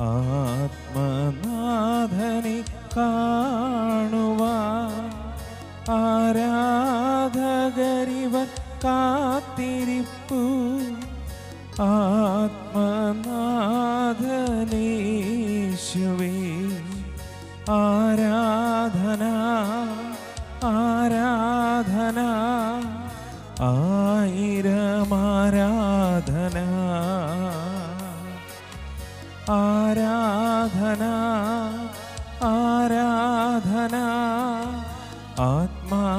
ആത്മനാഥനെ കാണുവാൻ ആരാധന ആത്മാവിലാരാധന.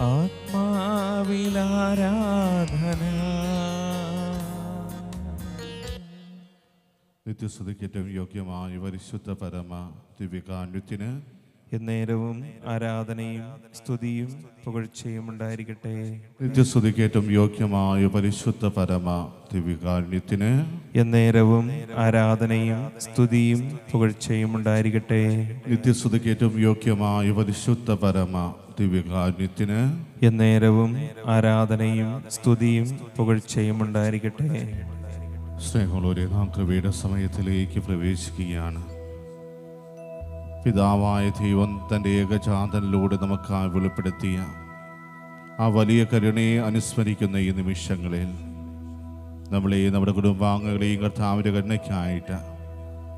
ആത്മാവിലാരാധന. നിത്യസ്തുതിക്കേറ്റവും യോഗ്യമായ പരിശുദ്ധ പരമ ദിവ്യകാന്യത്തിന് എന്നേരവും ആരാധനയും സ്തുതിയും പുകഴ്ചയും ഉണ്ടായിരിക്കട്ടെ. നിത്യസ്തുതിക്കേറ്റവും യോഗ്യമായ പരിശുദ്ധ പരമ ദിവ്യകാരുണ്യത്തിന് എന്നേരവും ആരാധനയും സ്തുതിയും പുകഴ്ചയും ഉണ്ടായിരിക്കട്ടെ. നിത്യസ്തുതിക്കേറ്റവും യോഗ്യമായ പരിശുദ്ധ പരമ ദിവ്യകാരുണ്യത്തിന് എന്നേരവും ആരാധനയും സ്തുതിയും പുകഴ്ചയും ഉണ്ടായിരിക്കട്ടെ. സ്നേഹമുള്ളവരെ നാം കൃപയുടെ സമയത്തിലേക്ക് പ്രവേശിക്കുകയാണ്. പിതാവായ ദൈവം തന്റെ ഏകജാതനിലൂടെ നമുക്കായി വെളിപ്പെടുത്തിയ ആ വലിയ കരുണയെ അനുസ്മരിക്കുന്ന ഈ നിമിഷങ്ങളിൽ നമ്മളെയും നമ്മുടെ കുടുംബാംഗങ്ങളെയും കർത്താവിന്റെ കരുണയ്ക്കായിട്ട്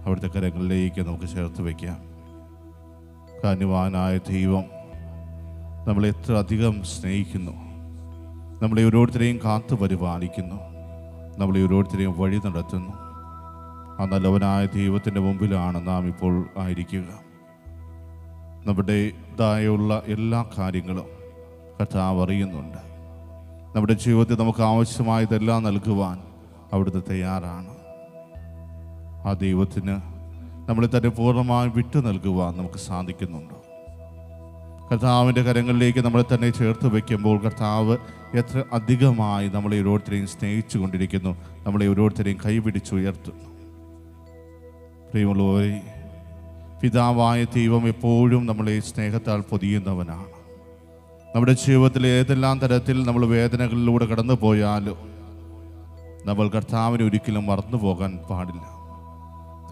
അവിടുത്തെ കരങ്ങളിലേക്ക് നമുക്ക് ചേർത്ത് വയ്ക്കാം. കാന്യവാനായ ദൈവം നമ്മളെ എത്ര അധികം സ്നേഹിക്കുന്നു. നമ്മളെ ഓരോരുത്തരെയും കാത്തു പരിപാലിക്കുന്നു. നമ്മളെ ഓരോരുത്തരെയും വഴി നടത്തുന്നു. ആ നല്ലവനായ ദൈവത്തിന്റെ മുമ്പിലാണ് നാം ഇപ്പോൾ ആയിരിക്കുക. നമ്മുടേതായുള്ള എല്ലാ കാര്യങ്ങളും കർത്താവ് അറിയുന്നുണ്ട്. നമ്മുടെ ജീവിതത്തിൽ നമുക്ക് ആവശ്യമായതെല്ലാം നൽകുവാൻ അവിടുത്തെ തയ്യാറാണ്. ആ ദൈവത്തിന് നമ്മളെ തന്നെ പൂർണമായും വിട്ടു നൽകുവാൻ നമുക്ക് സാധിക്കുന്നുണ്ട്. കർത്താവിന്റെ കരങ്ങളിലേക്ക് നമ്മളെ തന്നെ ചേർത്ത് വയ്ക്കുമ്പോൾ കർത്താവ് എത്ര അധികമായി നമ്മളെ ഓരോരുത്തരെയും സ്നേഹിച്ചു കൊണ്ടിരിക്കുന്നു നമ്മളെ ഓരോരുത്തരെയും കൈപിടിച്ചുയർത്തുന്നു. പ്രിയമുള്ളവരെ പിതാവായ ദൈവം എപ്പോഴും നമ്മളെ സ്നേഹത്താൽ പൊതിയുന്നവനാണ്. നമ്മുടെ ജീവിതത്തിൽ ഏതെല്ലാം തരത്തിൽ നമ്മൾ വേദനകളിലൂടെ കടന്നു പോയാലും നമ്മൾ കർത്താവിനെ ഒരിക്കലും മറന്നു പോകാൻ പാടില്ല.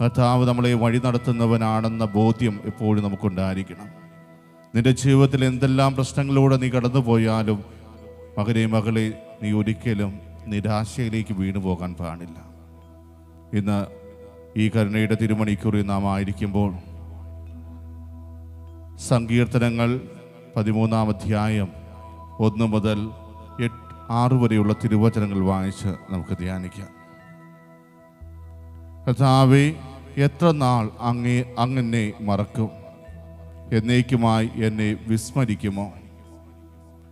കർത്താവ് നമ്മളെ വഴി നടത്തുന്നവനാണെന്ന ബോധ്യം എപ്പോഴും നമുക്കുണ്ടായിരിക്കണം. നിന്റെ ജീവിതത്തിൽ എന്തെല്ലാം പ്രശ്നങ്ങളിലൂടെ നീ കടന്നു പോയാലും മകനെ മകളെ നീ ഒരിക്കലും നിരാശയിലേക്ക് വീണു പോകാൻ പാടില്ല. ഇന്ന് ഈ കരുണയുടെ തിരുമണിക്കൂറിൽ നാം ആയിരിക്കുമ്പോൾ സങ്കീർത്തനങ്ങൾ പതിമൂന്നാം അധ്യായം ഒന്ന് മുതൽ എട്ട് ആറ് വരെയുള്ള തിരുവചനങ്ങൾ വായിച്ച് നമുക്ക് ധ്യാനിക്കാം. കർത്താവെ എത്ര നാൾ അങ്ങേ അങ്ങനെ മറക്കും? എന്നേക്കുമായി എന്നെ വിസ്മരിക്കുമോ?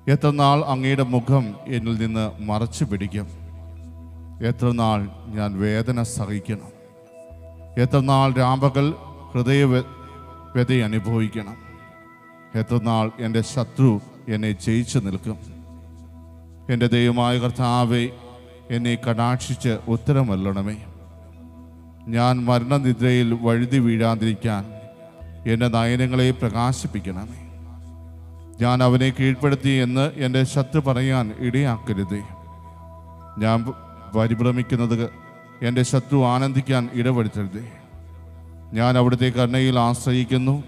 എത്ര നാൾ അങ്ങയുടെ മുഖം എന്നിൽ നിന്ന് മറച്ചു പിടിക്കും? എത്ര നാൾ ഞാൻ വേദന സഹിക്കണം? എത്ര നാൾ രാമ്പകൽ ഹൃദയ വ്യ- വ്യത അനുഭവിക്കണം? എത്ര നാൾ എന്റെ ശത്രു എന്നെ ജയിച്ചു നിൽക്കും? എന്റെ ദൈവമായ കർത്താവെ എന്നെ കടാക്ഷിച്ച് ഉത്തരമല്ലണമേ. ഞാൻ മരണനിദ്രയിൽ വഴുതി വീഴാതിരിക്കാൻ എന്റെ നയനങ്ങളെ പ്രകാശിപ്പിക്കണമേ. ഞാൻ അവനെ കീഴ്പ്പെടുത്തി എന്ന് എന്റെ ശത്രു പറയാൻ ഇടയാക്കരുതേ. ഞാൻ പരിഭ്രമിക്കുന്നത് എന്റെ ശത്രു ആനന്ദിക്കാൻ ഇടപെടുത്തരുതേ ഞാൻ അവിടുത്തെ കരുണയിൽ ആശ്രയിക്കുന്നു.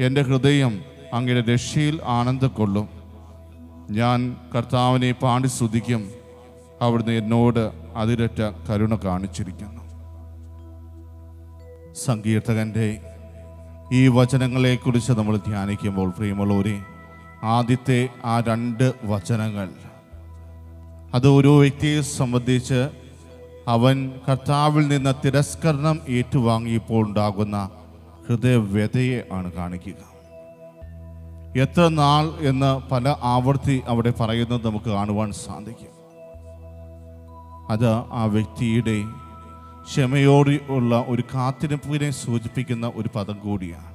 എന്റെ ഹൃദയം അങ്ങയുടെ രക്ഷയിൽ ആനന്ദം കൊള്ളും. ഞാൻ കർത്താവിനെ പാടി സ്തുതിക്കും. അവിടുന്ന് എന്നോട് അതിരറ്റ കരുണ കാണിച്ചിരിക്കുന്നു. സങ്കീർത്തകന്റെ ഈ വചനങ്ങളെക്കുറിച്ച് നമ്മൾ ധ്യാനിക്കുമ്പോൾ പ്രിയമുള്ളവരെ ആദ്യത്തെ ആ രണ്ട് വചനങ്ങൾ. അത് ഓരോ വ്യക്തിയെ സംബന്ധിച്ച് അവൻ കർത്താവിൽ നിന്ന് തിരസ്കരണം ഏറ്റുവാങ്ങിയപ്പോൾ ഉണ്ടാകുന്ന ഹൃദയവ്യതയെ ആണ് കാണിക്കുക. എത്ര നാൾ എന്ന് പല ആവർത്തി അവിടെ പറയുന്നത് നമുക്ക് കാണുവാൻ സാധിക്കും. അത് ആ വ്യക്തിയുടെ ക്ഷമയോടെ ഉള്ള ഒരു കാത്തിരിപ്പിനെ സൂചിപ്പിക്കുന്ന ഒരു പദം കൂടിയാണ്.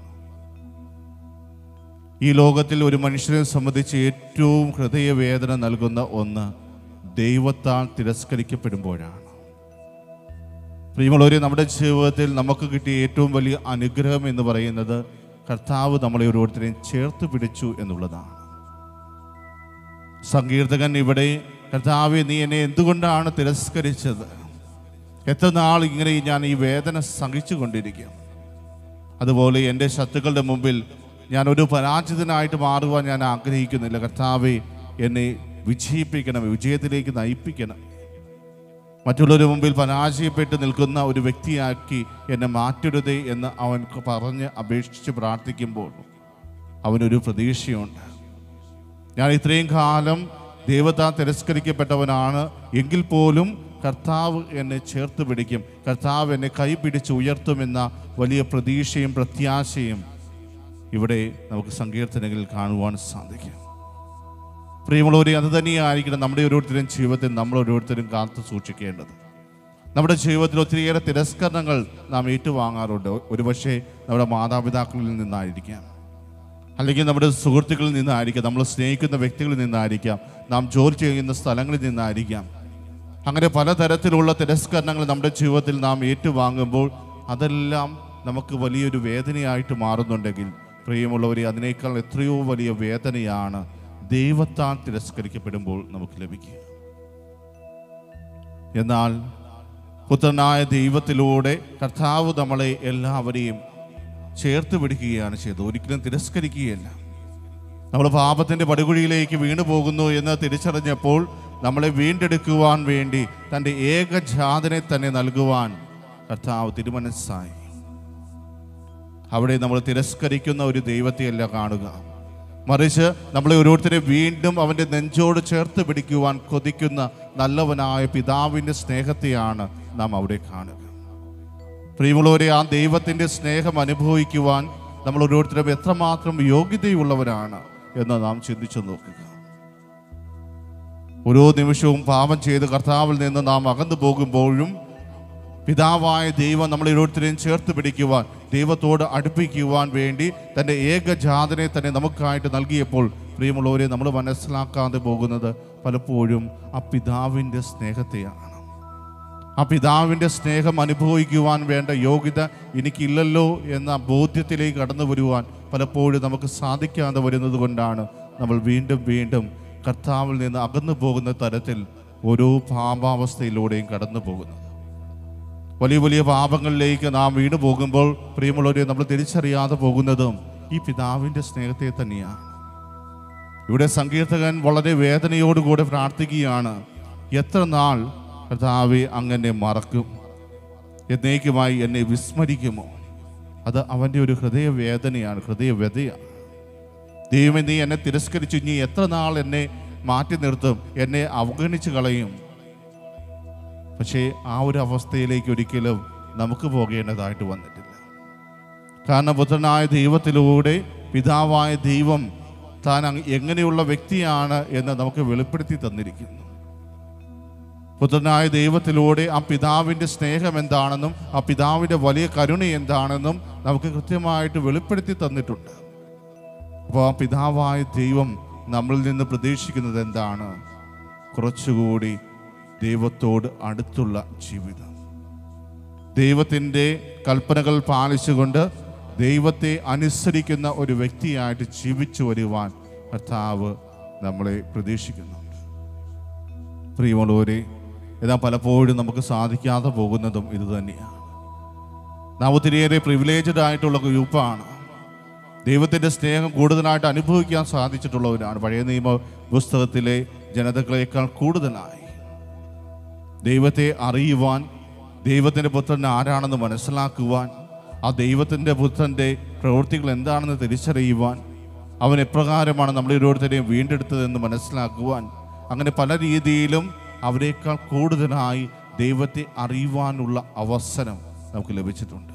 ഈ ലോകത്തിൽ ഒരു മനുഷ്യനെ സംബന്ധിച്ച് ഏറ്റവും ഹൃദയവേദന നൽകുന്ന ഒന്ന് ദൈവത്താൽ തിരസ്കരിക്കപ്പെടുമ്പോഴാണ്. പ്രിയമുള്ളവരെ നമ്മുടെ ജീവിതത്തിൽ നമുക്ക് കിട്ടിയ ഏറ്റവും വലിയ അനുഗ്രഹം എന്ന് പറയുന്നത് കർത്താവ് നമ്മളെ ഓരോരുത്തരെയും ചേർത്ത് പിടിച്ചു എന്നുള്ളതാണ്. സങ്കീർത്തകൻ ഇവിടെ കർത്താവ് നീ എന്നെ എന്തുകൊണ്ടാണ് തിരസ്കരിച്ചത്? എത്ര നാൾ ഇങ്ങനെ ഞാൻ ഈ വേദന സഹിച്ചു കൊണ്ടിരിക്കും? അതുപോലെ എന്റെ ശത്രുക്കളുടെ മുമ്പിൽ ഞാൻ ഒരു പരാജിതനായിട്ട് മാറുവാൻ ഞാൻ ആഗ്രഹിക്കുന്നില്ല. കർത്താവെ എന്നെ വിജയിപ്പിക്കണം വിജയത്തിലേക്ക് നയിപ്പിക്കണം. മറ്റുള്ളവരുടെ മുമ്പിൽ പരാജയപ്പെട്ട് നിൽക്കുന്ന ഒരു വ്യക്തിയാക്കി എന്നെ മാറ്റരുതേ എന്ന് അവൻ പറഞ്ഞ് അപേക്ഷിച്ച് പ്രാർത്ഥിക്കുമ്പോൾ അവനൊരു പ്രതീക്ഷയുണ്ട്. ഞാൻ ഇത്രയും കാലം ദേവത തിരസ്കരിക്കപ്പെട്ടവനാണ്. എങ്കിൽ പോലും കർത്താവ് എന്നെ ചേർത്ത് പിടിക്കും. കർത്താവ് എന്നെ കൈപിടിച്ച് ഉയർത്തുമെന്ന വലിയ പ്രതീക്ഷയും പ്രത്യാശയും ഇവിടെ നമുക്ക് സങ്കീർത്തനങ്ങളിൽ കാണുവാൻ സാധിക്കും. പ്രിയമുള്ളവരെ അത് തന്നെയായിരിക്കണം നമ്മുടെ ഓരോരുത്തരും ജീവിതത്തിൽ നമ്മൾ ഓരോരുത്തരും കാത്തു സൂക്ഷിക്കേണ്ടത്. നമ്മുടെ ജീവിതത്തിൽ ഒത്തിരിയേറെ തിരസ്കരണങ്ങൾ നാം ഏറ്റുവാങ്ങാറുണ്ട്. ഒരുപക്ഷെ നമ്മുടെ മാതാപിതാക്കളിൽ നിന്നായിരിക്കാം. അല്ലെങ്കിൽ നമ്മുടെ സുഹൃത്തുക്കളിൽ നിന്നായിരിക്കാം നമ്മൾ സ്നേഹിക്കുന്ന വ്യക്തികളിൽ നിന്നായിരിക്കാം നാം ജോലി ചെയ്യുന്ന സ്ഥലങ്ങളിൽ നിന്നായിരിക്കാം. അങ്ങനെ പലതരത്തിലുള്ള തിരസ്കരണങ്ങൾ നമ്മുടെ ജീവിതത്തിൽ നാം ഏറ്റുവാങ്ങുമ്പോൾ അതെല്ലാം നമുക്ക് വലിയൊരു വേദനയായിട്ട് മാറുന്നുണ്ടെങ്കിൽ പ്രിയമുള്ളവരെ അതിനേക്കാൾ എത്രയോ വലിയ വേദനയാണ് ദൈവത്താൽ തിരസ്കരിക്കപ്പെടുമ്പോൾ നമുക്ക് ലഭിക്കുക. എന്നാൽ പുത്രനായ ദൈവത്തിലൂടെ കർത്താവ് നമ്മളെ എല്ലാവരെയും ചേർത്ത് പിടിക്കുകയാണ് ചെയ്തത്. ഒരിക്കലും തിരസ്കരിക്കുകയല്ല. നമ്മൾ പാപത്തിന്റെ പടുകുഴിയിലേക്ക് വീണു പോകുന്നു എന്ന് തിരിച്ചറിഞ്ഞപ്പോൾ നമ്മളെ വീണ്ടെടുക്കുവാൻ വേണ്ടി തന്റെ ഏകജാതനെ തന്നെ നൽകുവാൻ കർത്താവ് തിരുമനസ്സായി. അവിടെ നമ്മൾ തിരസ്കരിക്കുന്ന ഒരു ദൈവത്തെയല്ല കാണുക. മറിച്ച് നമ്മളെ ഓരോരുത്തരെ വീണ്ടും അവന്റെ നെഞ്ചോട് ചേർത്ത് പിടിക്കുവാൻ കൊതിക്കുന്ന നല്ലവനായ പിതാവിന്റെ സ്നേഹത്തെയാണ് നാം അവിടെ കാണുക. പ്രിയമുള്ളവരെ ആ ദൈവത്തിന്റെ സ്നേഹം അനുഭവിക്കുവാൻ നമ്മൾ ഓരോരുത്തരും എത്രമാത്രം യോഗ്യതയുള്ളവരാണ് എന്ന് നാം ചിന്തിച്ചു നോക്കുക. ഓരോ നിമിഷവും പാപം ചെയ്ത് കർത്താവിൽ നിന്ന് നാം അകന്നു പോകുമ്പോഴും പിതാവായ ദൈവം നമ്മളെ ഓരോരുത്തരെയും ചേർത്ത് പിടിക്കുവാൻ ദൈവത്തോട് അടുപ്പിക്കുവാൻ വേണ്ടി തന്റെ ഏകജാതനെ തന്നെ നമുക്കായിട്ട് നൽകിയപ്പോൾ പ്രിയമുള്ളവരെ നമ്മൾ മനസ്സിലാക്കാതെ പോകുന്നത് പലപ്പോഴും ആ പിതാവിന്റെ സ്നേഹത്തെയാണ്. ആ പിതാവിന്റെ സ്നേഹം അനുഭവിക്കുവാൻ വേണ്ട യോഗ്യത എനിക്കില്ലല്ലോ എന്ന ബോധ്യത്തിലേക്ക് കടന്നു വരുവാൻ പലപ്പോഴും നമുക്ക് സാധിക്കാതെ വരുന്നത് കൊണ്ടാണ് നമ്മൾ വീണ്ടും വീണ്ടും കർത്താവിൽ നിന്ന് അകന്നു പോകുന്ന തരത്തിൽ ഓരോ പാപാവസ്ഥയിലൂടെയും കടന്നു പോകുന്നത്. വലിയ വലിയ പാപങ്ങളിലേക്ക് നാം വീണു പോകുമ്പോൾ പ്രിയമുള്ളവരെ നമ്മൾ തിരിച്ചറിയാതെ പോകുന്നതും ഈ പിതാവിന്റെ സ്നേഹത്തെ തന്നെയാണ് ഇവിടെ സങ്കീർത്തകൻ വളരെ വേദനയോടുകൂടെ പ്രാർത്ഥിക്കുകയാണ്. എത്ര നാൾ കർത്താവെ അങ്ങനെ മറക്കും? എന്നേക്കുമായി എന്നെ വിസ്മരിക്കുമോ? അത് അവന്റെ ഒരു ഹൃദയവേദനയാണ് ഹൃദയവ്യതയാണ് ദൈവം നീ എന്നെ തിരസ്കരിച്ചു. നീ എത്ര നാൾ എന്നെ മാറ്റി നിർത്തും? എന്നെ അവഗണിച്ച് കളയും? പക്ഷേ ആ ഒരു അവസ്ഥയിലേക്ക് ഒരിക്കലും നമുക്ക് പോകേണ്ടതായിട്ട് വന്നിട്ടില്ല. കാരണം പുത്രനായ ദൈവത്തിലൂടെ പിതാവായ ദൈവം താൻ എങ്ങനെയുള്ള വ്യക്തിയാണ് എന്ന് നമുക്ക് വെളിപ്പെടുത്തി തന്നിരിക്കുന്നു. പുത്രനായ ദൈവത്തിലൂടെ ആ പിതാവിന്റെ സ്നേഹം എന്താണെന്നും ആ പിതാവിന്റെ വലിയ കരുണ എന്താണെന്നും നമുക്ക് കൃത്യമായിട്ട് വെളിപ്പെടുത്തി തന്നിട്ടുണ്ട്. അപ്പോൾ ആ പിതാവായ ദൈവം നമ്മളിൽ നിന്ന് പ്രതീക്ഷിക്കുന്നത് എന്താണ്? കുറച്ചുകൂടി ദൈവത്തോട് അടുത്തുള്ള ജീവിതം. ദൈവത്തിന്റെ കൽപ്പനകൾ പാലിച്ചുകൊണ്ട് ദൈവത്തെ അനുസരിക്കുന്ന ഒരു വ്യക്തിയായിട്ട് ജീവിച്ചു വരുവാൻ കർത്താവ് നമ്മളെ പ്രതീക്ഷിക്കുന്നുണ്ട്. പ്രിയമുള്ളവരെ എന്നാൽ പലപ്പോഴും നമുക്ക് സാധിക്കാതെ പോകുന്നതും ഇത് തന്നെയാണ്. നാം ഒത്തിരിയേറെ പ്രിവിലേജഡ് ആയിട്ടുള്ള ഗ്രൂപ്പാണ്. ദൈവത്തിന്റെ സ്നേഹം കൂടുതലായിട്ട് അനുഭവിക്കാൻ സാധിച്ചിട്ടുള്ളവരാണ്. പഴയ നിയമ പുസ്തകത്തിലെ ജനതകളേക്കാൾ കൂടുതലായി. ദൈവത്തെ അറിയുവാൻ ദൈവത്തിന്റെ പുത്രൻ ആരാണെന്ന് മനസ്സിലാക്കുവാൻ ആ ദൈവത്തിന്റെ പുത്രന്റെ പ്രവൃത്തികൾ എന്താണെന്ന് തിരിച്ചറിയുവാൻ അവൻ എപ്രകാരമാണ് നമ്മൾ ഓരോരുത്തരെയും വീണ്ടെടുത്തതെന്ന് മനസ്സിലാക്കുവാൻ അങ്ങനെ പല രീതിയിലും അവരെക്കാൾ കൂടുതലായി ദൈവത്തെ അറിയുവാനുള്ള അവസരം നമുക്ക് ലഭിച്ചിട്ടുണ്ട്.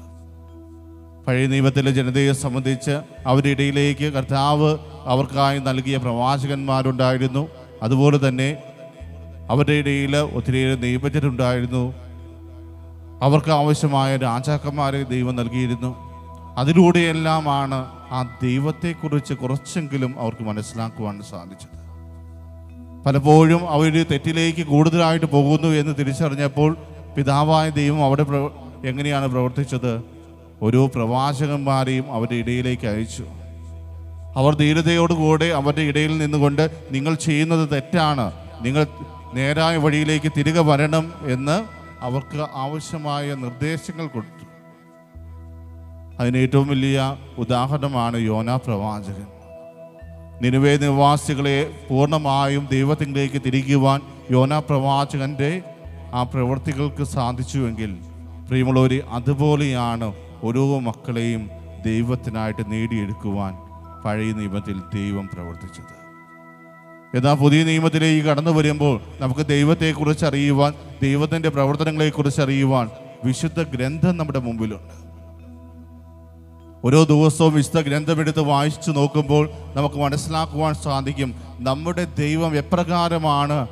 പഴയ നിയമത്തിലെ ജനതയെ സംബന്ധിച്ച് അവരുടെ ഇടയിലേക്ക് കർത്താവ് അവർക്കായി നൽകിയ പ്രവാചകന്മാരുണ്ടായിരുന്നു. അതുപോലെ തന്നെ അവരുടെ ഇടയിൽ ഒത്തിരിയേറെ നിയമജരുണ്ടായിരുന്നു അവർക്ക് ആവശ്യമായ രാജാക്കന്മാരെ ദൈവം നൽകിയിരുന്നു. അതിലൂടെയെല്ലാമാണ് ആ ദൈവത്തെക്കുറിച്ച് കുറച്ചെങ്കിലും അവർക്ക് മനസ്സിലാക്കുവാൻ സാധിച്ചത്. പലപ്പോഴും അവർ തെറ്റിലേക്ക് കൂടുതലായിട്ട് പോകുന്നു എന്ന് തിരിച്ചറിഞ്ഞപ്പോൾ പിതാവായ ദൈവം അവിടെ എങ്ങനെയാണ് പ്രവർത്തിച്ചത്? ഓരോ പ്രവാചകന്മാരെയും അവരുടെ ഇടയിലേക്ക് അയച്ചു. അവർ ധീരതയോടുകൂടെ അവരുടെ ഇടയിൽ നിന്നുകൊണ്ട് നിങ്ങൾ ചെയ്യുന്നത് തെറ്റാണ്. നിങ്ങൾ നേരായ വഴിയിലേക്ക് തിരികെ വരണം എന്ന് അവർക്ക് ആവശ്യമായ നിർദ്ദേശങ്ങൾ കൊടുത്തു. അതിന് ഏറ്റവും വലിയ ഉദാഹരണമാണ് യോന പ്രവാചകൻ. നിലവേ നിവാസികളെ പൂർണമായും ദൈവത്തിലേക്ക് തിരികുവാൻ യോന പ്രവാചകന്റെ ആ പ്രവൃത്തികൾക്ക് സാധിച്ചുവെങ്കിൽ പ്രിയമുള്ളവർ അതുപോലെയാണ് ഓരോ മക്കളെയും ദൈവത്തിനായിട്ട് നേടിയെടുക്കുവാൻ പഴയ നിയമത്തിൽ ദൈവം പ്രവർത്തിച്ചത്. എന്നാൽ പുതിയ നിയമത്തിലേക്ക് കടന്നു വരുമ്പോൾ നമുക്ക് ദൈവത്തെക്കുറിച്ച് അറിയുവാൻ ദൈവത്തിന്റെ പ്രവർത്തനങ്ങളെക്കുറിച്ച് അറിയുവാൻ വിശുദ്ധ ഗ്രന്ഥം നമ്മുടെ മുമ്പിലുണ്ട്. ഓരോ ദിവസവും വിശുദ്ധ ഗ്രന്ഥമെടുത്ത് വായിച്ചു നോക്കുമ്പോൾ നമുക്ക് മനസ്സിലാക്കുവാൻ സാധിക്കും നമ്മുടെ ദൈവം എപ്രകാരമാണ്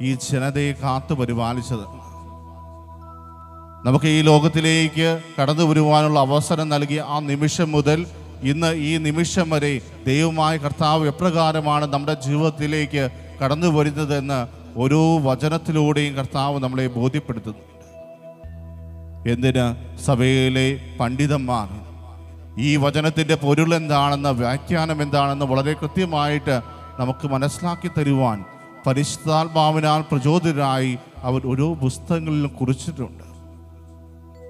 ഈ ജനതയെ കാത്തു പരിപാലിച്ചത്. നമുക്ക് ഈ ലോകത്തിലേക്ക് കടന്നു വരുവാനുള്ള അവസരം നൽകിയ ആ നിമിഷം മുതൽ ഇന്ന് ഈ നിമിഷം വരെ ദൈവമായ കർത്താവ് എപ്രകാരമാണ് നമ്മുടെ ജീവിതത്തിലേക്ക് കടന്നു വരുന്നതെന്ന് ഓരോ വചനത്തിലൂടെയും കർത്താവ് നമ്മളെ ബോധ്യപ്പെടുത്തുന്നുണ്ട് എന്തിന്? സഭയിലെ പണ്ഡിതന്മാർ. ഈ വചനത്തിന്റെ പൊരുൾ എന്താണെന്ന് വ്യാഖ്യാനം എന്താണെന്ന് വളരെ കൃത്യമായിട്ട് നമുക്ക് മനസ്സിലാക്കി തരുവാൻ പരിശുദ്ധാത്മാവിനാൽ പ്രചോദിതരായി അവർ ഓരോ പുസ്തകങ്ങളിലും കുറിച്ചിട്ടുണ്ട്.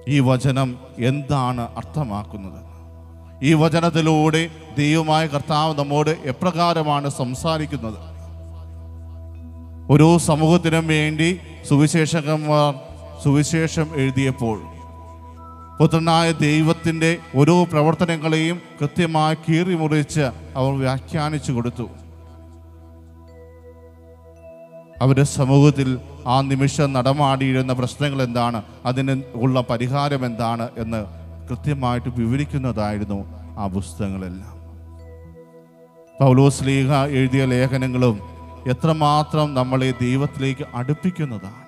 ഈ വചനം എന്താണ് അർത്ഥമാക്കുന്നത്? ഈ വചനത്തിലൂടെ ദൈവമായ കർത്താവ് നമ്മോട് എപ്രകാരമാണ് സംസാരിക്കുന്നത്? ഒരു സമൂഹത്തിനും വേണ്ടി സുവിശേഷകന്മാർ സുവിശേഷം എഴുതിയപ്പോൾ പുത്രനായ ദൈവത്തിന്റെ ഓരോ പ്രവർത്തനങ്ങളെയും കൃത്യമായി കീറി മുറിച്ച് അവർ വ്യാഖ്യാനിച്ചു കൊടുത്തു. അവരുടെ സമൂഹത്തിൽ ആ നിമിഷം നടമാടിയിരുന്ന പ്രശ്നങ്ങൾ എന്താണ്? അതിന് ഉള്ള പരിഹാരം എന്താണ് എന്ന് കൃത്യമായിട്ട് വിവരിക്കുന്നതായിരുന്നു ആ പുസ്തകങ്ങളെല്ലാം. പൗലോസ് ലീഹ എഴുതിയ ലേഖനങ്ങളും എത്രമാത്രം നമ്മളെ ദൈവത്തിലേക്ക് അടുപ്പിക്കുന്നതാണ്.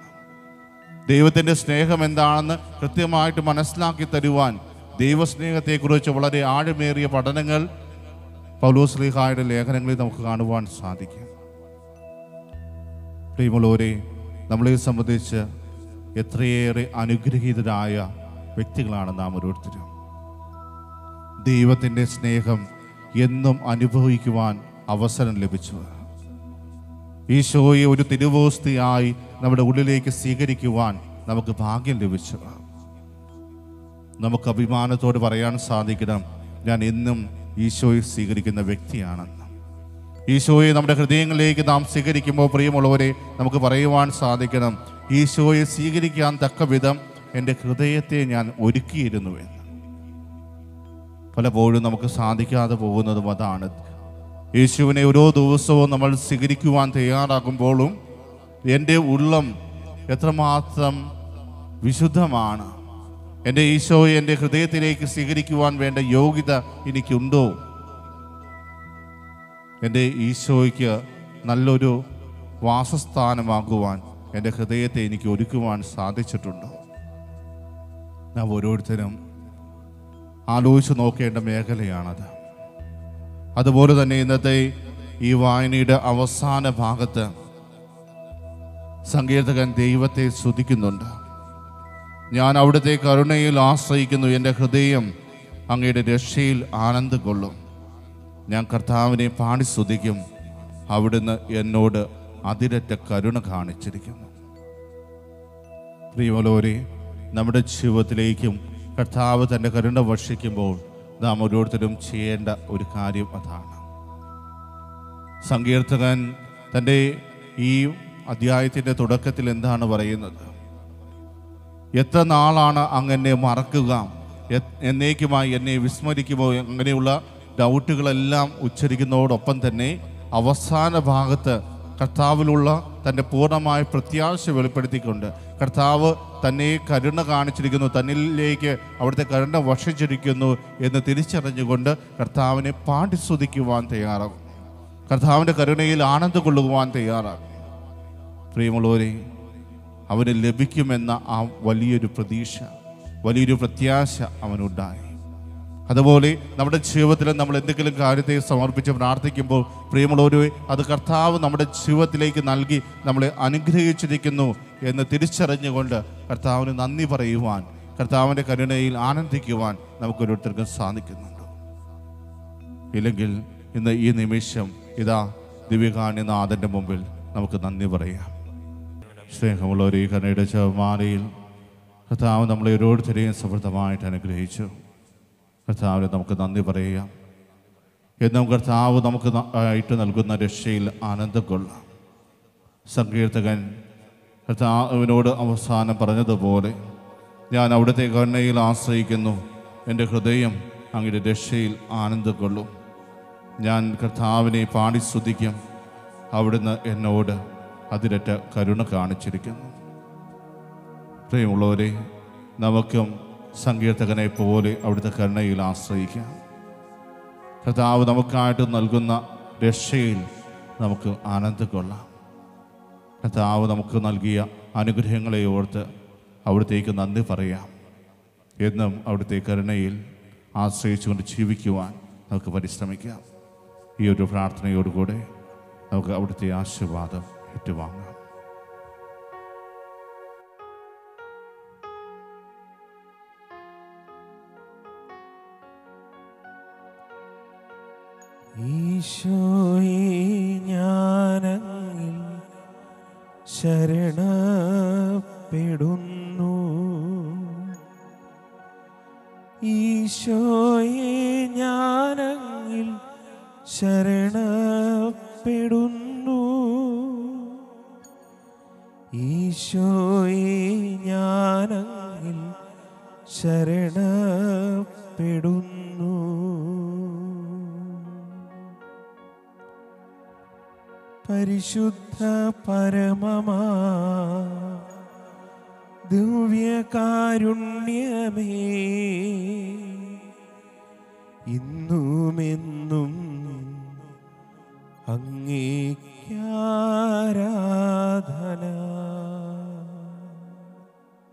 ദൈവത്തിന്റെ സ്നേഹം എന്താണെന്ന് കൃത്യമായിട്ട് മനസ്സിലാക്കി തരുവാൻ ദൈവസ്നേഹത്തെക്കുറിച്ച് വളരെ ആഴമേറിയ പഠനങ്ങൾ പൗലോസ് ലീഹായുടെ ലേഖനങ്ങളിൽ നമുക്ക് കാണുവാൻ സാധിക്കും. പ്രിയമുള്ളവരെ നമ്മളെ സംബന്ധിച്ച് എത്രയേറെ അനുഗ്രഹീതരായ വ്യക്തികളാണ് നാം ഓരോരുത്തരും. ദൈവത്തിന്റെ സ്നേഹം എന്നും അനുഭവിക്കുവാൻ അവസരം ലഭിച്ചു. ഈശോയെ ഒരു തിരുവോസ്തിയായി നമ്മുടെ ഉള്ളിലേക്ക് സ്വീകരിക്കുവാൻ നമുക്ക് ഭാഗ്യം ലഭിച്ചു. നമുക്ക് അഭിമാനത്തോട് പറയാൻ സാധിക്കണം ഞാൻ എന്നും ഈശോയെ സ്വീകരിക്കുന്ന വ്യക്തിയാണെന്ന്. ഈശോയെ നമ്മുടെ ഹൃദയങ്ങളിലേക്ക് നാം സ്വീകരിക്കുമ്പോൾ പ്രിയമുള്ളവരെ നമുക്ക് പറയുവാൻ സാധിക്കണം ഈശോയെ സ്വീകരിക്കാൻ തക്ക വിധം എന്റെ ഹൃദയത്തെ ഞാൻ ഒരുക്കിയിരുന്നു എന്ന് പലപ്പോഴും നമുക്ക് സാധിക്കാതെ പോകുന്നതും അതാണ്. യേശുവിനെ ഓരോ ദിവസവും നമ്മൾ സ്വീകരിക്കുവാൻ തയ്യാറാകുമ്പോഴും എന്റെ ഉള്ളം എത്രമാത്രം വിശുദ്ധമാണ്. എന്റെ ഈശോയെ എന്റെ ഹൃദയത്തിലേക്ക് സ്വീകരിക്കുവാൻ വേണ്ട യോഗ്യത എനിക്കുണ്ടോ? എന്റെ ഈശോയ്ക്ക് നല്ലൊരു വാസസ്ഥാനമാകുവാൻ എന്റെ ഹൃദയത്തെ എനിക്ക് ഒരുക്കുവാൻ സാധിച്ചിട്ടുണ്ടോ? നാം ഓരോരുത്തരും ആലോചിച്ച് നോക്കേണ്ട മേഖലയാണത്. അതുപോലെ തന്നെ ഇന്നത്തെ ഈ വായനയുടെ അവസാന ഭാഗത്ത് സങ്കീർത്തകൻ ദൈവത്തെ സ്തുതിക്കുന്നുണ്ട്. ഞാൻ അവിടുത്തെ കരുണയിൽ ആശ്രയിക്കുന്നു. എന്റെ ഹൃദയം അങ്ങയുടെ രക്ഷയിൽ ആനന്ദം കൊള്ളും. ഞാൻ കർത്താവിനെ പാടി സ്തുതിക്കും. അവിടുന്ന് എന്നോട് അതിരറ്റ കരുണ കാണിച്ചിരിക്കുന്നു. പ്രിയമലോരെ നമ്മുടെ ജീവിതത്തിലേക്കും കർത്താവ് തന്റെ കരുണ വർഷിക്കുമ്പോൾ നാം ഓരോരുത്തരും ചെയ്യേണ്ട ഒരു കാര്യം അതാണ്. സങ്കീർത്തകൻ തന്റെ ഈ അധ്യായത്തിന്റെ തുടക്കത്തിൽ എന്താണ് പറയുന്നത്? എത്ര നാളാണ് അങ്ങനെ മറക്കുക? എന്നേക്കുമായി എന്നെ വിസ്മരിക്കുമോ? അങ്ങനെയുള്ള ഡൗട്ടുകളെല്ലാം ഉച്ചരിക്കുന്നതോടൊപ്പം തന്നെ അവസാന ഭാഗത്ത് കർത്താവിലുള്ള തന്റെ പൂർണമായ പ്രത്യാശ വെളിപ്പെടുത്തിക്കൊണ്ട് കർത്താവ് തന്നെ കരുണ കാണിച്ചിരിക്കുന്നു തന്നിലേക്ക് അവിടുത്തെ കരുണ വർഷിച്ചിരിക്കുന്നു എന്ന് തിരിച്ചറിഞ്ഞുകൊണ്ട് കർത്താവിനെ പാടി സ്തുതിക്കുവാൻ തയ്യാറാകും. കർത്താവിന്റെ കരുണയിൽ ആനന്ദം കൊള്ളുവാൻ തയ്യാറാകും. പ്രിയമുള്ളവരെ അവന് ലഭിക്കുമെന്ന ആ വലിയൊരു പ്രതീക്ഷ വലിയൊരു പ്രത്യാശ അവനുണ്ടായി. അതുപോലെ നമ്മുടെ ജീവിതത്തിൽ നമ്മൾ എന്തെങ്കിലും കാര്യത്തെ സമർപ്പിച്ച് പ്രാർത്ഥിക്കുമ്പോൾ പ്രിയമുള്ളവരെ അത് കർത്താവ് നമ്മുടെ ജീവിതത്തിലേക്ക് നൽകി നമ്മളെ അനുഗ്രഹിച്ചിരിക്കുന്നു എന്ന് തിരിച്ചറിഞ്ഞുകൊണ്ട് കർത്താവിന് നന്ദി പറയുവാൻ കർത്താവിന്റെ കരുണയിൽ ആനന്ദിക്കുവാൻ നമുക്ക് ഓരോരുത്തർക്കും സാധിക്കുന്നുണ്ട്. ഇല്ലെങ്കിൽ ഇന്ന് ഈ നിമിഷം ഇതാ ദിവ്യകാന്യനാഥന്റെ മുമ്പിൽ നമുക്ക് നന്ദി പറയാം. സ്നേഹമുള്ളവർ ഈ കരുണയുടെ ചവമാലയിൽ കർത്താവ് നമ്മളെ ഓരോരുത്തരെയും സമൃദ്ധമായിട്ട് അനുഗ്രഹിച്ചു. കർത്താവിന് നമുക്ക് നന്ദി പറയാം എന്നും കർത്താവ് നമുക്ക് ഇട്ട് നൽകുന്ന രക്ഷയിൽ ആനന്ദം കൊള്ളാം സങ്കീർത്തകൻ കർത്താവിനോട് അവസാനം പറഞ്ഞതുപോലെ ഞാൻ അവിടുത്തെ കരുണയിൽ ആശ്രയിക്കുന്നു. എന്റെ ഹൃദയം അങ്ങയുടെ രക്ഷയിൽ ആനന്ദം കൊള്ളും ഞാൻ കർത്താവിനെ പാടി സ്തുതിക്കും അവിടുന്ന് എന്നോട് അതിരറ്റ കരുണ കാണിച്ചിരിക്കുന്നു. പ്രിയമുള്ളവരെ നമുക്കും സങ്കീർത്തകനെ പോലെ അവിടുത്തെ കരുണയിൽ ആശ്രയിക്കാം. കർത്താവ് നമുക്കായിട്ട് നൽകുന്ന രക്ഷയിൽ നമുക്ക് ആനന്ദം കൊള്ളാം. കർത്താവ് നമുക്ക് നൽകിയ അനുഗ്രഹങ്ങളെ ഓർത്ത് അവിടത്തേക്ക് നന്ദി പറയാം. എന്നും അവിടുത്തെ കരുണയിൽ ആശ്രയിച്ചുകൊണ്ട് ജീവിക്കുവാൻ നമുക്ക് പരിശ്രമിക്കാം. ഈ ഒരു പ്രാർത്ഥനയോടുകൂടെ നമുക്ക് അവിടുത്തെ ആശീർവാദം ഏറ്റുവാങ്ങാം. ഈശോയെ ഞാനങ്ങിൽ ശരണപ്പെടുന്നു. ഈശോയെ ഞാനങ്ങിൽ ശരണപ്പെടുന്നു. ഈശോയെ ഞാനങ്ങിൽ ശരണപ്പെടുന്നു. പരിശുദ്ധ പരമമാ. ദിവ്യകാരുണ്യമേ. ഇന്നുമെന്നും അങ്ങേക്കാരാധന